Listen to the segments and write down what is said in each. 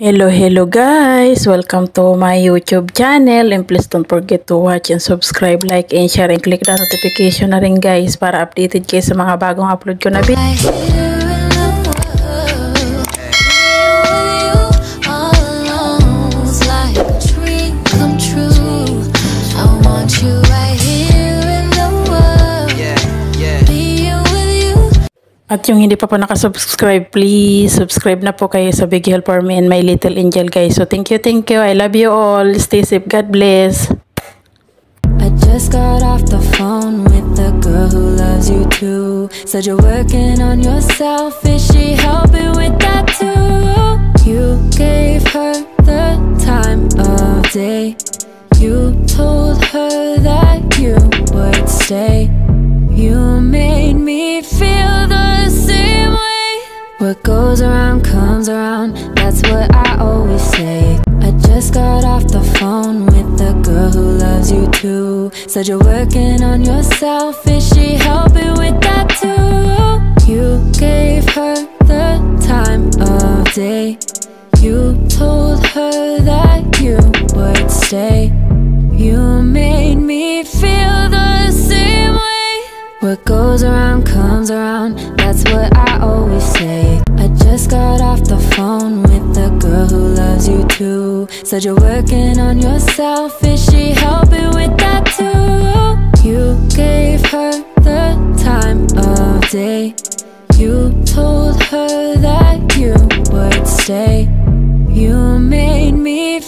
Hello, hello guys! Welcome to my YouTube channel and please don't forget to watch and subscribe, like and share and click the notification na rin guys para updated kayo sa mga bagong upload ko na video. At yung hindi pa po nakasubscribe, please subscribe na po kayo sa Big Help for Me and My Little Angel guys. So thank you, thank you. I love you all. Stay safe. God bless. I just got off the phone with the girl who loves you too. Said you're working on yourself. Is she helping with that too? You gave her the time of day. You told her that you would stay. You made me What goes around comes around. That's what I always say. I just got off the phone with the girl who loves you too. Said you're working on yourself. Is she helping with that too? You gave her the time of day. You told her that you would stay. What goes around comes around. That's what I always say. I just got off the phone with the girl who loves you too. Said you're working on yourself. Is she helping with that too? You gave her the time of day. You told her that you would stay. You made me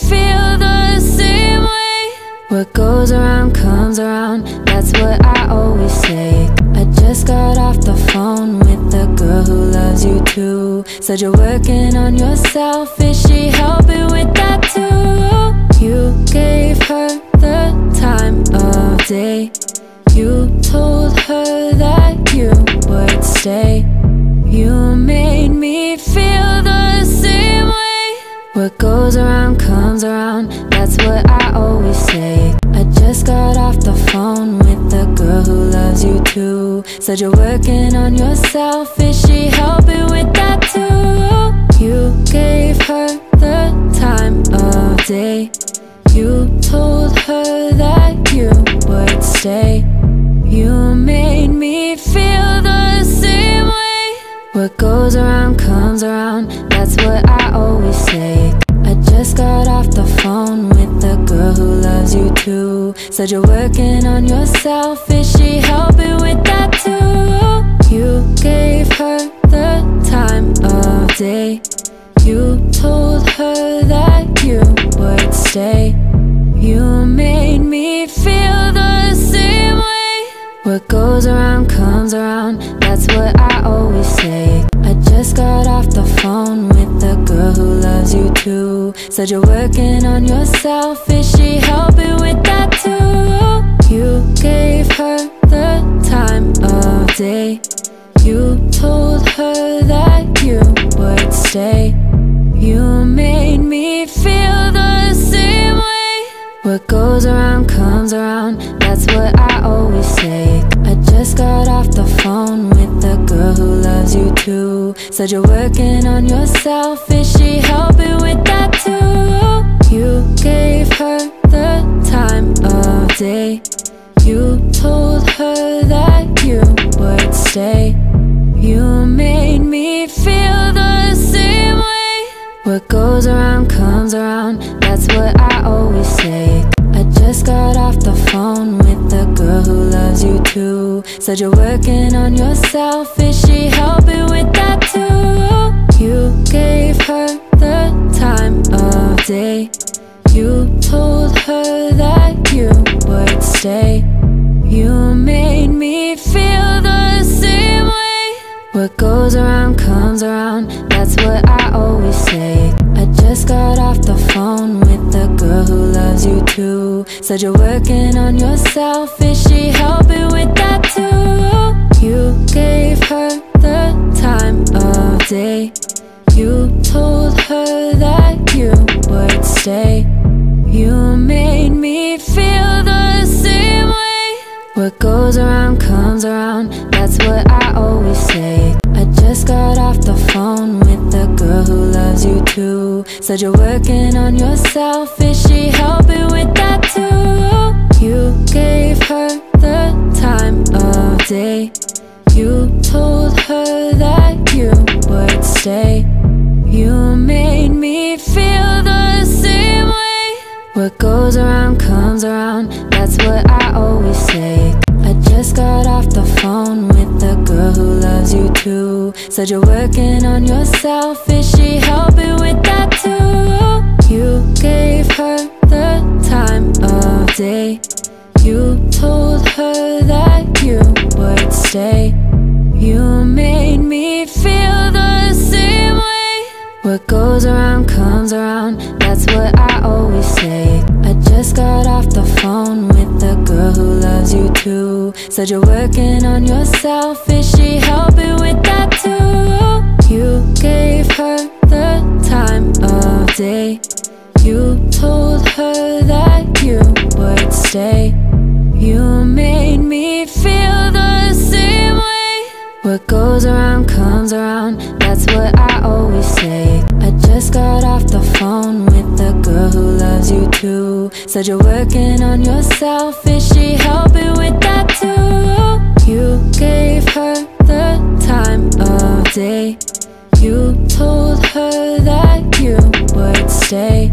What goes around comes around. That's what I always say. I just got off the phone with the girl who loves you too. Said you're working on yourself. Is she helping with that too? You gave her the time of day. You told her that you would stay. Goes around comes around. That's what I always say. I just got off the phone with the girl who loves you too. Said you're working on yourself. Is she helping with that too? You gave her the time of day. You told her that you would stay. You made me feel the same way. What goes around comes around. That's what I you. Said you're working on yourself. Is she helping with that too? You gave her the time of day. You told her that you would stay. You made me feel the same way. What goes around comes around. That's what I always say. Just got off the phone with the girl who loves you too. Said you're working on yourself. Is she helping with that too? You gave her the time of day. You told her that you would stay. You made me feel the same way. What goes around comes around. Said you're working on yourself. Is she helping with that too? You gave her the time of day. You told her that you would stay. You made me feel the same way. What goes around comes around. That's what I always say. I just got off girl who loves you too. Said you're working on yourself. Is she helping with that too? You gave her the time of day. You told her that you would stay. You made me feel the same way. What goes around comes around. That's what I always say. I just got off the phone with girl who loves you too. Said you're working on yourself. Is she helping with that too? You gave her the time of day. You told her that you would stay. You made me feel the same way. What goes around comes around. That's what I always say. I just got off the phone girl who loves you too. Said you're working on yourself. Is she helping with that too? You gave her the time of day. You told her that you would stay. You made me feel the same way. What goes around comes around. That's what I always say. I just got off the phone with the girl who too. Said you're working on yourself. Is she helping with that too? You gave her the time of day. You told her that you would stay. You made me feel the same way. What goes around comes around. That's what I always say. I just got off the phone girl who loves you too. Said you're working on yourself. Is she helping with that too? You gave her the time of day. You told her that you would stay. You made me feel the same way. What goes around comes around. That's what I always loves you too. Said you're working on yourself. Is she helping with that too? You gave her the time of day. You told her that you would stay.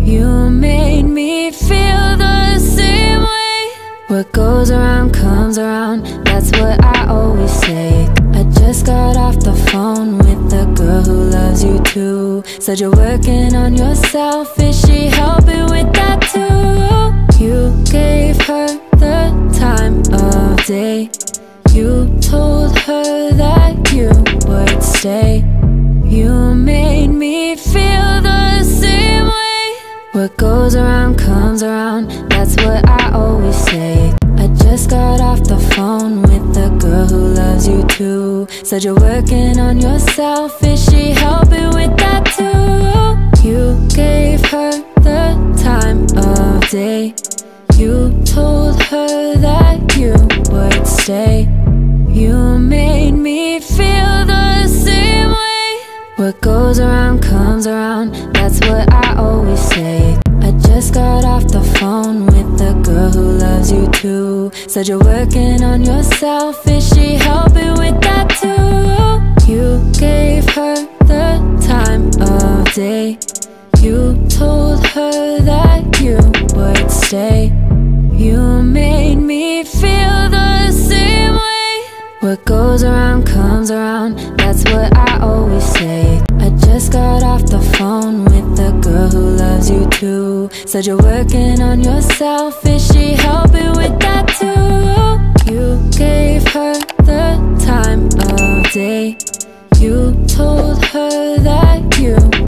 You made me feel the same way. What goes around comes around. That's what I always say. I just got off the phone with the loves you too. Said you're working on yourself. Is she helping with that too? You gave her the time of day. You told her that you would stay. You made me feel the same way. What goes around comes around. That's what I always say. I just got off the phone girl who loves you too. Said you're working on yourself. Is she helping with that too? You gave her the time of day. You told her that you would stay. You made me feel the same way. What goes around comes around. That's what I always say. Just got off the phone with the girl who loves you too. Said you're working on yourself. Is she helping with that too? You gave her the time of day. You told her that you would stay. You made me feel the same way. What goes around comes around. That's what I always say. I just got off the phone girl who loves you too. Said you're working on yourself. Is she helping with that too? You gave her the time of day. You told her that you